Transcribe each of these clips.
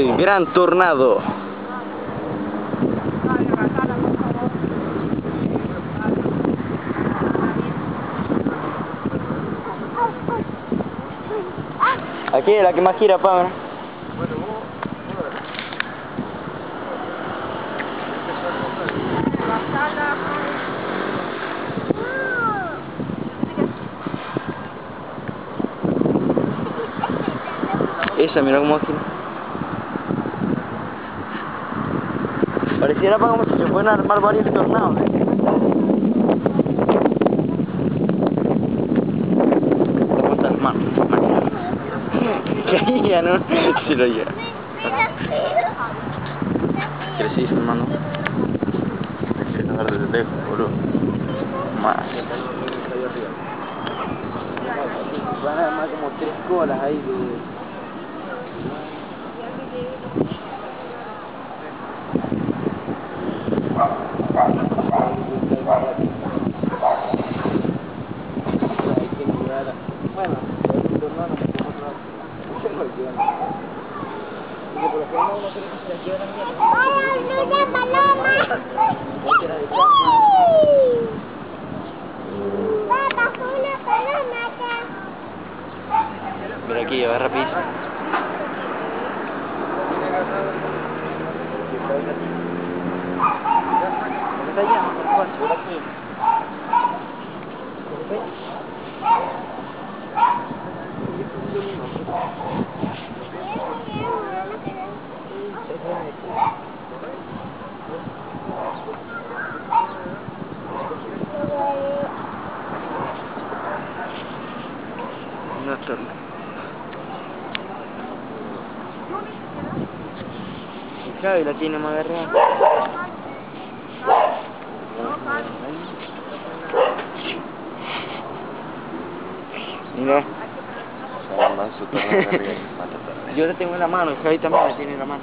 El gran tornado. Aquí es la que más gira, pa, mira. Esa, mira cómo gira. Pareciera pa, como si se fueran a armar varios tornados. ¿eh? Ya no si lo lleva. ¿Quieres ir hermano? Hay que agarrar desde lejos, boludo. Más. Van a armar como tres colas ahí de... rapidísimo. Está allá, por favor, seguro claro, y la tiene más agarrada. Mira, yo la tengo en la mano, Javi también la tiene en la mano.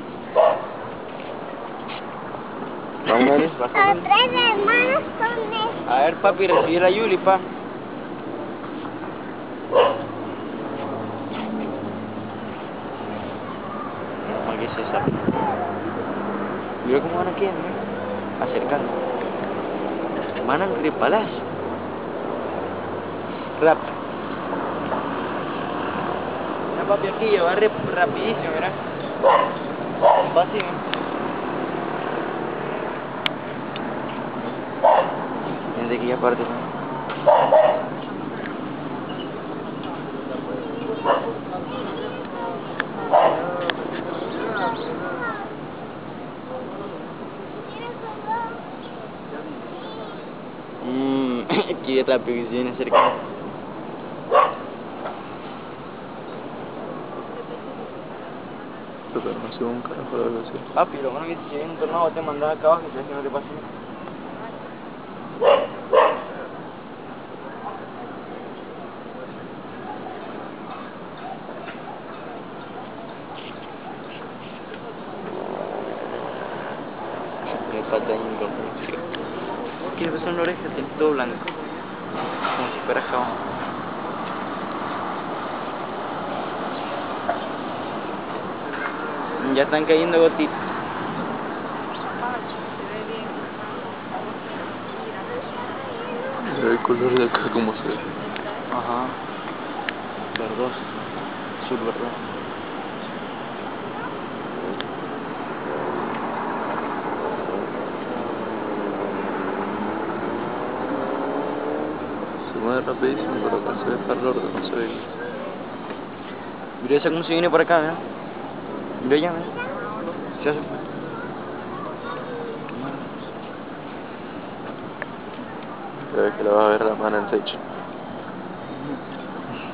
Vamos. Los tres hermanos son de... A ver, papi, recibí la Yuli, pa. ¿Cómo que es esa? Mira cómo van aquí, ¿no? Acercando. Van a repalas. Rap. Mira, papi, aquí rapidísimo, mira. Fácil, ¿no? Desde aquí ya aquí es rápido que se viene cerca. Pero no sé un carajo de velocidad. Papi, lo bueno que si viene un tornado te mandas acá abajo y sabes que no te pasa nada. Me falta ahí un rojo. ¿Qué le pasó en la oreja? Tiene todo blanco. Como si fuera jabón. Ya están cayendo gotitas. El color de acá como se ve. Ajá. Verdoso. Azul verdoso. Rapidísimo, pero acá se ve calor, no se ve. Mira esa cómo se viene por acá, mira. Mira allá, mira. Se hace. Se ve que le va a ver la mano en el techo.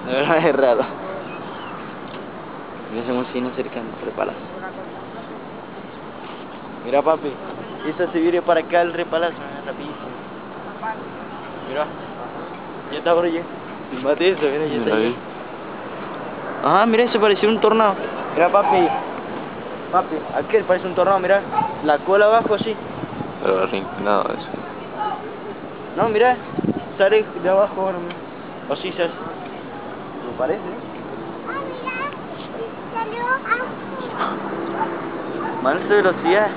De verdad es raro. Mira esa cómo se viene acercando, repalas. Mira, papi. Esa se viene para acá el repalazo, rapidísimo. Mira. Ya está por allá. Mate eso, mira, ya está ahí. Ajá, mira, se pareció un tornado. Mira, papi. Papi, aquel parece un tornado, mira. La cola abajo así. Pero reinclinado eso. No, mira. Sale de abajo ahora, mira. O sí, se hace. ¿Lo parece? Ah, mira, salió azul. Más alta velocidad.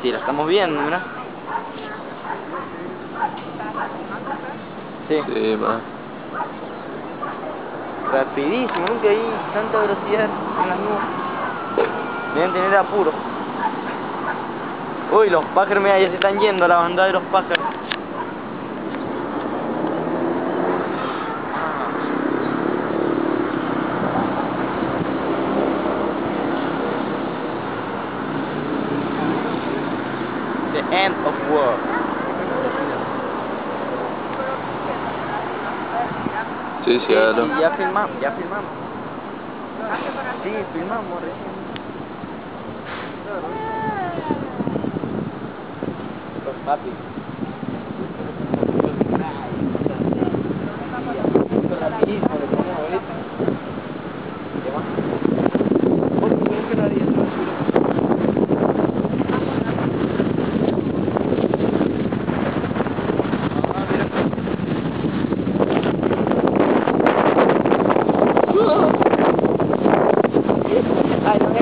Sí, la estamos viendo, mira. Sí, Sí, va. rapidísimo, nunca hay tanta velocidad en las nubes. Deben tener apuro. Uy, los pájaros, mira, ya se están yendo la banda de los pájaros. Sí, sí, hágalo. ya filmamos, ya filmamos. Sí, filmamos recién. Los papi. Rapidísimo, le ponemos ahorita. ¿Qué más? ¿Vos cómo que lo harías? Ah, mira. Ay, no me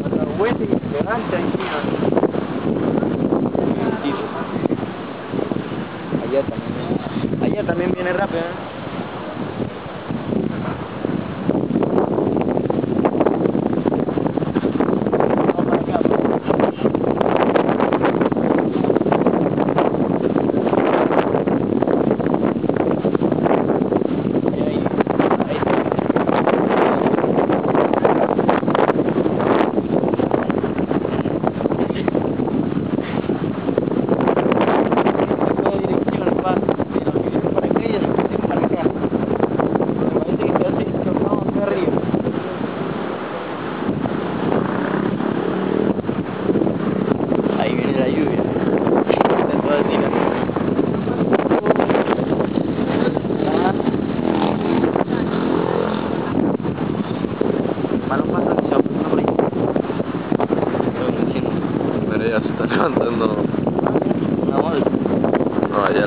Cuando vuelve y se levanta encima. Mentira. Allá también viene. Allá también viene rápido, ¿eh? Vamos para acá, pues. Ahí, ahí. Toda dirección va de los que vienen para acá y de los que vienen para acá. Me parece que se hace esto, vamos acá arriba. Ahí viene la lluvia. Está toda tirando. Malos pasos que se apuntan por ahí. Estoy diciendo. Mira, ya se está levantando. Una bolsa. No, allá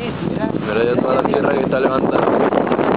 Pero ya toda la tierra que está levantada.